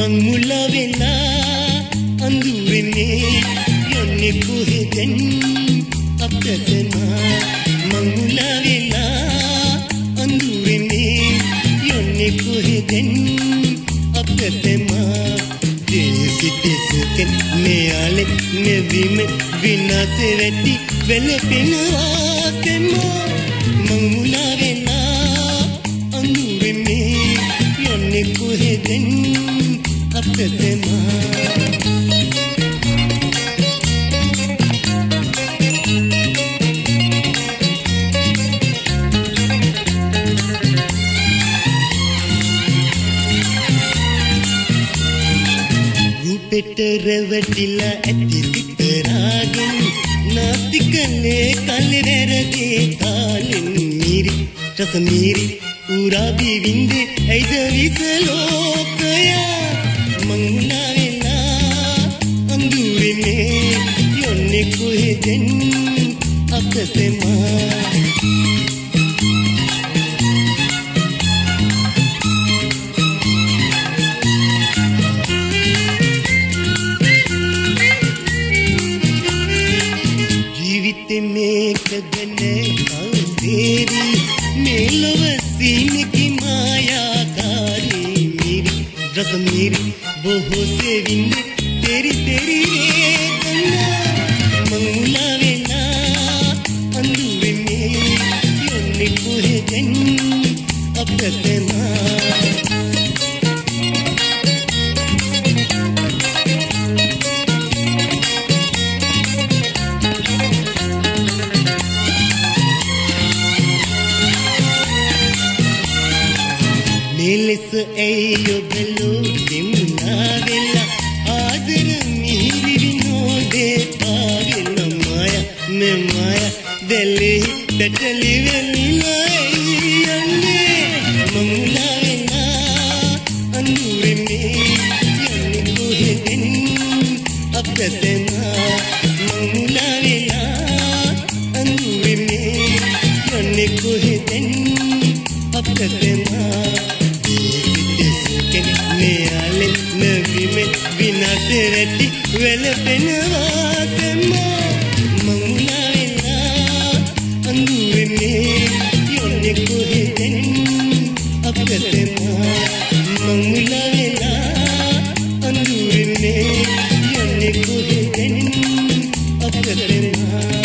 මං මුල වෙලා අඳුරන්නේ යන්නේ කොහෙදෙන්? අපතන මං මුල වෙලා අඳුරන්නේ යන්නේ කොහෙදෙන්? අපතන දේසිතෙසකෙන් මෙයාලෙ නෙවිම විනාස වෙටි වෙලපෙනවා තෙමා. මං මුල වෙලා අඳුරන්නේ යන්නේ කොහෙදෙන්? අපතෙමා රූපෙට රැවටිලා ඇති සිතරාගෙන් නාස්ති කලේ කලේ වැරදේ තාලෙන් මිරි රස මිරි උරා බිවින්දේ ඇයිද විසලෝකයා මංගුලා වෙලා අඳුරේ යන්නේ කොහෙදෙන් අපතෙමා ජීවිතේ මේකදන කවදේරි මෙලොව සීනකි මායාකාරී මිරි රස මිරි वो से विंद तेरी तेरी रे कन्ना මෙලෙස ඇයි ඔබලෝ දෙමුණා වෙලා ආදර මිහිරි විනෝදේ පාවෙන මාය මේ මාය දෙලේ පැටලි වෙලා යන්නේ. මමුලා වෙලා අඳුරේ යන්නේ කොහෙදෙන් අපතෙනා මමුලා වෙලා අඳුරේ යන්නේ කොහෙදෙන් අපතෙනා කෙනෙක් මෙයාලෙ නවිමෙ විනාස රැටි වෙලපෙනවා තෙමා මංුණා වෙලා අඳු වෙන්නේ යොන්නේ කොහෙදෙන් අපතෙමා මංුණා වෙලා අඳු වෙන්නේ යොන්නේ කොහෙදෙන් අපතෙමා